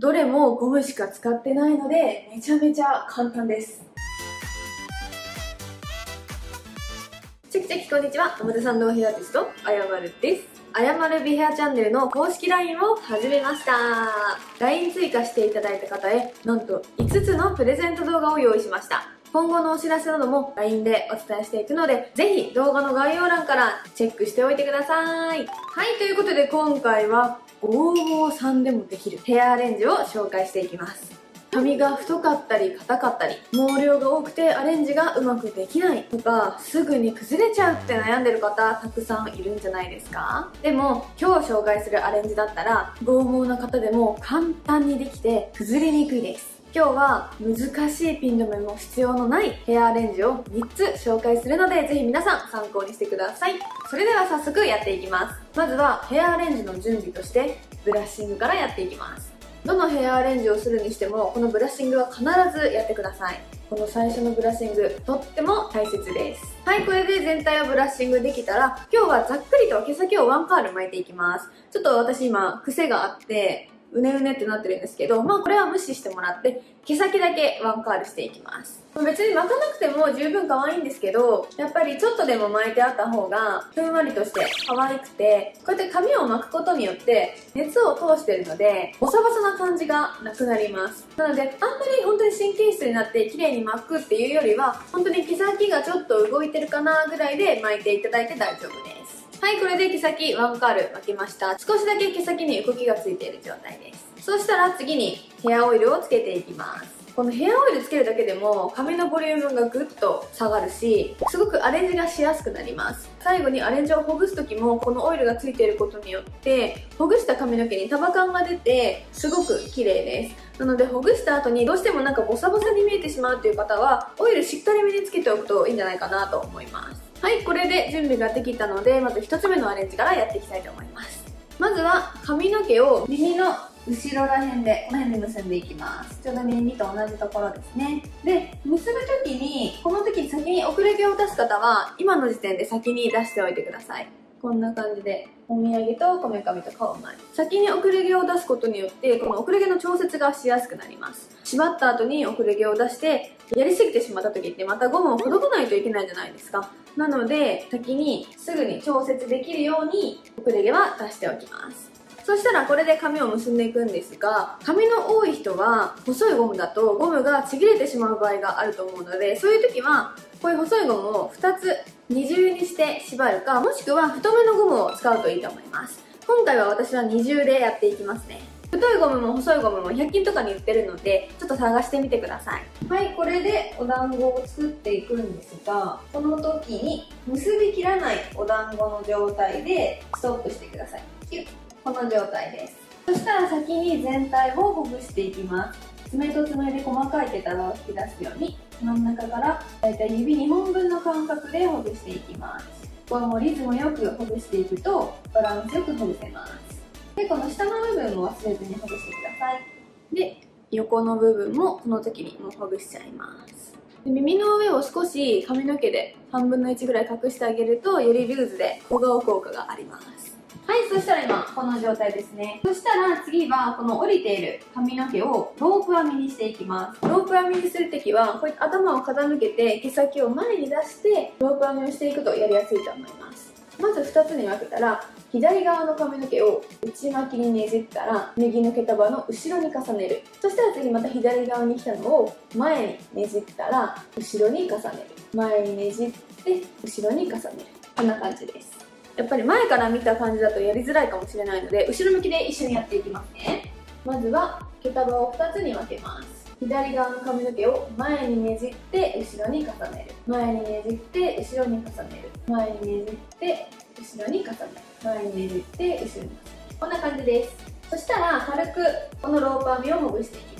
どれもゴムしか使ってないのでめちゃめちゃ簡単です。チェキチェキこんにちは。表参道ヘアティストあやまるです。あやまる美ヘアチャンネルの公式 LINE を始めました。LINE 追加していただいた方へなんと5つのプレゼント動画を用意しました。今後のお知らせなども LINE でお伝えしていくので、ぜひ動画の概要欄からチェックしておいてください。はい、ということで今回は、剛毛さんでもできるヘアアレンジを紹介していきます。髪が太かったり硬かったり毛量が多くてアレンジがうまくできないとかすぐに崩れちゃうって悩んでる方たくさんいるんじゃないですか？でも今日紹介するアレンジだったら剛毛の方でも簡単にできて崩れにくいです今日は難しいピン止めも必要のないヘアアレンジを3つ紹介するのでぜひ皆さん参考にしてください。それでは早速やっていきます。まずはヘアアレンジの準備としてブラッシングからやっていきます。どのヘアアレンジをするにしてもこのブラッシングは必ずやってください。この最初のブラッシングとっても大切です。はいこれで全体をブラッシングできたら今日はざっくりと毛先をワンカール巻いていきます。ちょっと私今癖があってうねうねってなってるんですけど、まあこれは無視してもらって、毛先だけワンカールしていきます。別に巻かなくても十分可愛いんですけど、やっぱりちょっとでも巻いてあった方が、ふんわりとして可愛くて、こうやって髪を巻くことによって、熱を通してるので、ボサボサな感じがなくなります。なので、あんまり本当に神経質になって綺麗に巻くっていうよりは、本当に毛先がちょっと動いてるかなぐらいで巻いていただいて大丈夫です。はい、これで毛先ワンカール巻きました。少しだけ毛先に動きがついている状態です。そしたら次にヘアオイルをつけていきます。このヘアオイルつけるだけでも髪のボリュームがぐっと下がるしすごくアレンジがしやすくなります最後にアレンジをほぐす時もこのオイルがついていることによってほぐした髪の毛に束感が出てすごく綺麗ですなのでほぐした後にどうしてもなんかボサボサに見えてしまうという方はオイルしっかりめにつけておくといいんじゃないかなと思いますはいこれで準備ができたのでまず1つ目のアレンジからやっていきたいと思います。まずは髪の毛を耳の後ろら辺でこの辺で結んでいきます。ちょうど耳と同じところですね。で結ぶ時にこの時先に遅れ毛を出す方は今の時点で先に出しておいてください。こんな感じでお土産とこめかみと顔前先に遅れ毛を出すことによってこの遅れ毛の調節がしやすくなります。縛った後に遅れ毛を出してやりすぎてしまった時ってまたゴムをほどかないといけないじゃないですか。なので先にすぐに調節できるように遅れ毛は出しておきます。そしたらこれで髪を結んでいくんですが髪の多い人は細いゴムだとゴムがちぎれてしまう場合があると思うのでそういう時はこういう細いゴムを2つ二重にして縛るかもしくは太めのゴムを使うといいと思います。今回は私は二重でやっていきますね。太いゴムも細いゴムも100均とかに売ってるのでちょっと探してみてください。はいこれでお団子を作っていくんですがこの時に結びきらないお団子の状態でストップしてください。この状態です。そしたら先に全体をほぐしていきます。爪と爪で細かい毛束を引き出すように真ん中からだいたい指2本分の間隔でほぐしていきます。これもリズムよくほぐしていくとバランスよくほぐせます。でこの下の部分も忘れずにほぐしてください。で横の部分もこの時にもうほぐしちゃいます。で耳の上を少し髪の毛で3分の1ぐらい隠してあげるとよりルーズで小顔効果があります。はいそしたら今この状態ですね。そしたら次はこの降りている髪の毛をロープ編みにしていきます。ロープ編みにする時はこうやって頭を傾けて毛先を前に出してロープ編みをしていくとやりやすいと思います。まず2つに分けたら左側の髪の毛を内巻きにねじったら右の毛束の後ろに重ねる。そしたら次また左側に来たのを前にねじったら後ろに重ねる。前にねじって後ろに重ねる。こんな感じです。やっぱり前から見た感じだとやりづらいかもしれないので後ろ向きで一緒にやっていきますね。まずは毛束を2つに分けます。左側の髪の毛を前にねじって後ろに重ねる。前にねじって後ろに重ねる。前にねじって後ろに重ねる。前にねじって後ろに重ねる。こんな感じです。そしたら軽くこのロープ編みをほぐしていきます。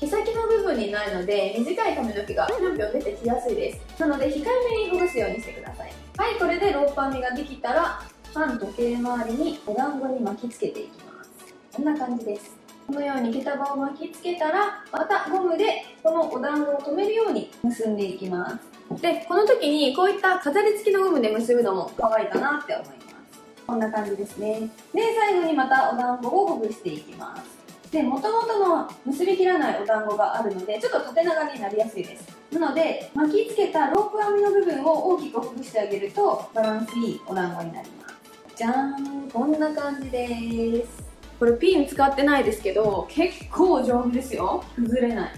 毛先の部分にないので短い髪の毛がぴょんぴょん出てきやすいです。なので控えめにほぐすようにしてください。はいこれでロープ編ができたら反時計回りにお団子に巻きつけていきます。こんな感じです。このように毛束を巻きつけたらまたゴムでこのお団子を留めるように結んでいきます。でこの時にこういった飾り付きのゴムで結ぶのも可愛いかなって思います。こんな感じですね。で最後にまたお団子をほぐしていきます。で元々の結びきらないお団子があるのでちょっと縦長になりやすいです。なので巻きつけたロープ編みの部分を大きくほぐしてあげるとバランスいいお団子になります。じゃーん。こんな感じです。これピン使ってないですけど結構丈夫ですよ。崩れない。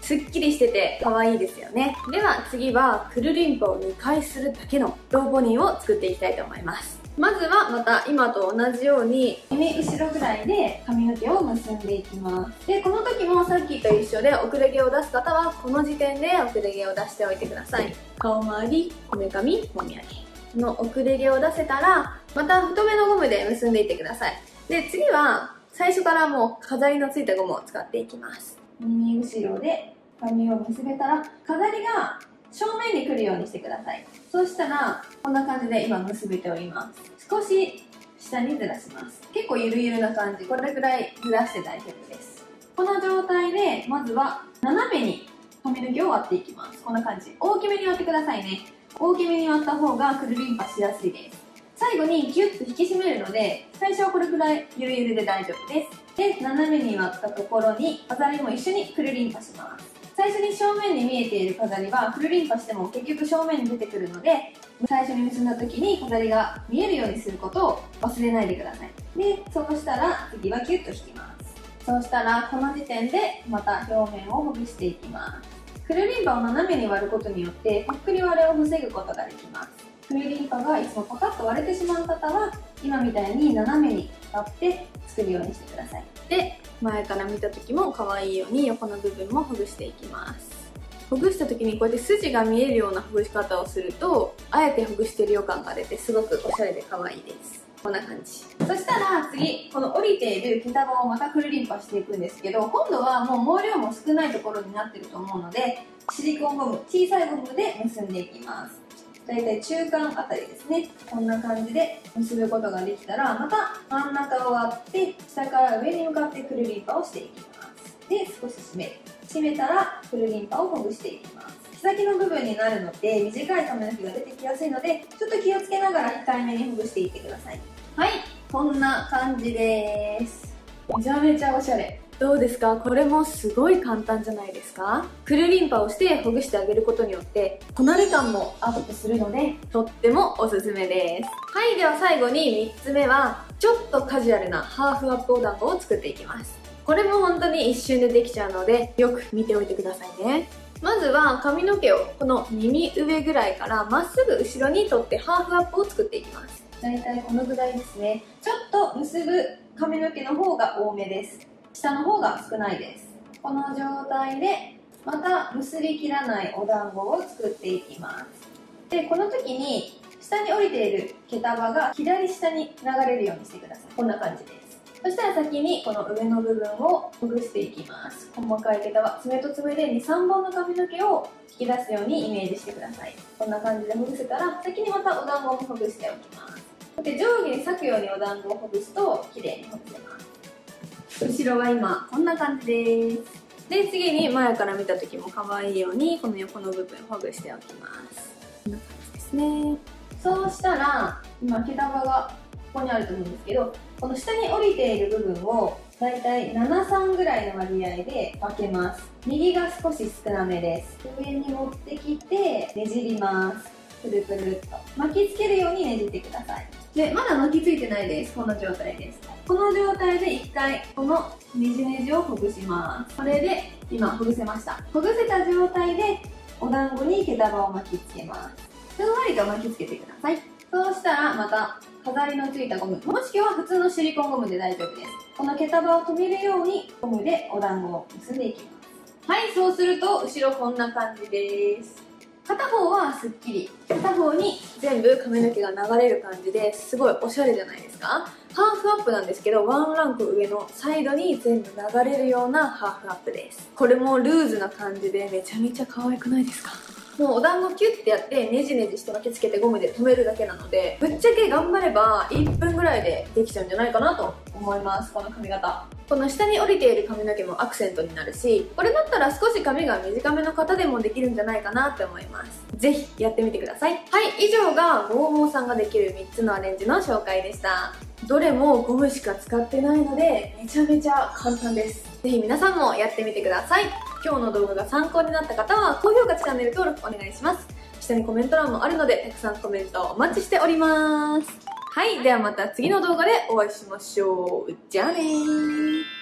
すっきりしてて可愛いですよね。では次はくるりんぱを2回するだけのローポニーを作っていきたいと思いますまずはまた今と同じように耳後ろぐらいで髪の毛を結んでいきます。でこの時もさっきと一緒で遅れ毛を出す方はこの時点で遅れ毛を出しておいてください。顔周りこめかみもみあげ。の遅れ毛を出せたらまた太めのゴムで結んでいってください。で次は最初からもう飾りのついたゴムを使っていきます。耳後ろで髪を結べたら飾りが正面に来るようにしてください。そうしたらこんな感じで今結べております。少し下にずらします。結構ゆるゆるな感じ。これぐらいずらして大丈夫です。この状態でまずは斜めに髪の毛を割っていきます。こんな感じ。大きめに割ってくださいね。大きめに割った方がくるりんぱしやすいです。最後にギュッと引き締めるので最初はこれくらいゆるゆるで大丈夫です。で斜めに割ったところに飾りも一緒にくるりんぱします。最初に正面に見えている飾りはくるりんぱしても結局正面に出てくるので最初に結んだ時に飾りが見えるようにすることを忘れないでください。でそうしたら次はギュッと引きます。そうしたらこの時点でまた表面をほぐしていきます。くるりんぱを斜めに割ることによってぽっくり割れを防ぐことができます。くるりんぱがいつもパカッと割れてしまう方は今みたいに斜めに割って作るようにしてください。で前から見た時も可愛いように横の部分もほぐしていきます。ほぐした時にこうやって筋が見えるようなほぐし方をするとあえてほぐしてる予感が出てすごくおしゃれで可愛いです。こんな感じ。そしたら次この降りている毛束をまたくるりんぱしていくんですけど今度はもう毛量も少ないところになってると思うのでシリコンゴム小さいゴムで結んでいきますだいたい中間あたりですね。こんな感じで結ぶことができたらまた真ん中を割って下から上に向かってくるりんぱをしていきます。で少し締め。る締めたらくるりんぱをほぐしていきます。毛先の部分になるので短い髪の毛が出てきやすいのでちょっと気をつけながら控えめにほぐしていってください。はいこんな感じです。めちゃめちゃおしゃれ。どうですか？これもすごい簡単じゃないですか？くるりんぱをしてほぐしてあげることによってこなれ感もアップするのでとってもおすすめです。はいでは最後に3つ目はちょっとカジュアルなハーフアップお団子を作っていきます。これも本当に一瞬でできちゃうのでよく見ておいてくださいね。まずは髪の毛をこの耳上ぐらいからまっすぐ後ろに取ってハーフアップを作っていきます。だいたいこのぐらいですね。ちょっと結ぶ髪の毛の方が多めです。下の方が少ないです。この状態でまた結びきらないお団子を作っていきます。でこの時に下に降りている毛束が左下に流れるようにしてください。こんな感じです。そしたら先にこの上の部分をほぐしていきます。細かい毛束爪と爪で23本の髪の毛を引き出すようにイメージしてください。こんな感じでほぐせたら先にまたお団子もほぐしておきます。で上下に裂くようにお団子をほぐすと綺麗にほぐせます。後ろは今こんな感じです。で次に前から見た時も可愛いようにこの横の部分ほぐしておきます。こんな感じですね。そうしたら今毛束がここにあると思うんですけどこの下に降りている部分をだいたい73ぐらいの割合で分けます。右が少し少なめです。上に持ってきてねじります。くるくるっと巻きつけるようにねじってくださいでまだ巻きついてないです。この状態です。この状態で1回このねじねじをほぐします。これで今ほぐせました。ほぐせた状態でお団子に毛束を巻きつけます。ふんわりと巻きつけてください。そうしたらまた飾りのついたゴム。もしくは普通のシリコンゴムで大丈夫です。この毛束を止めるようにゴムでお団子を結んでいきます。はいそうすると後ろこんな感じです。片方はすっきり片方に全部髪の毛が流れる感じですごいおしゃれじゃないですか。ハーフアップなんですけどワンランク上のサイドに全部流れるようなハーフアップです。これもルーズな感じでめちゃめちゃ可愛くないですか？もうお団子キュッてやってネジネジして巻きつけてゴムで留めるだけなのでぶっちゃけ頑張れば1分ぐらいでできちゃうんじゃないかなと思いますこの髪型この下に降りている髪の毛もアクセントになるしこれだったら少し髪が短めの方でもできるんじゃないかなって思います。ぜひやってみてください。はい以上がモーモーさんができる3つのアレンジの紹介でした。どれもゴムしか使ってないのでめちゃめちゃ簡単です。ぜひ皆さんもやってみてください。今日の動画が参考になった方は高評価チャンネル登録お願いします。下にコメント欄もあるのでたくさんコメントお待ちしておりますはいではまた次の動画でお会いしましょう。じゃあねー。